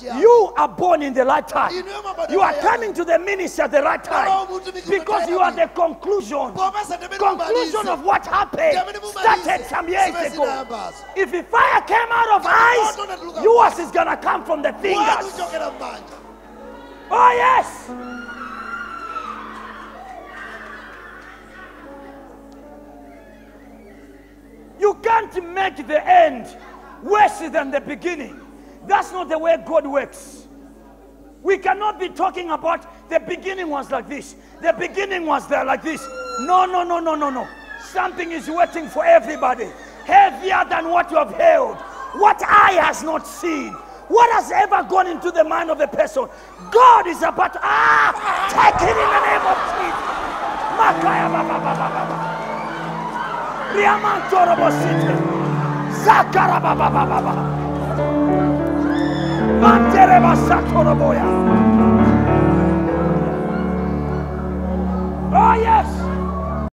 You are born in the right time. You are coming to the ministry at the right time. Because you are the conclusion. Conclusion of what happened started some years ago. If the fire came out of eyes, yours is gonna come from the fingers. uchoke na mbanja. Oh yes. You can't make the end worse than the beginning. That's not the way God works. We cannot be talking about the beginning was like this, the beginning was there like this. No, no, no, no, no, no. Something is waiting for everybody, heavier than what you have held, what eye has not seen. What has ever gone into the mind of a person? God is about to, ah, take it in the name of Jesus. Oh yes.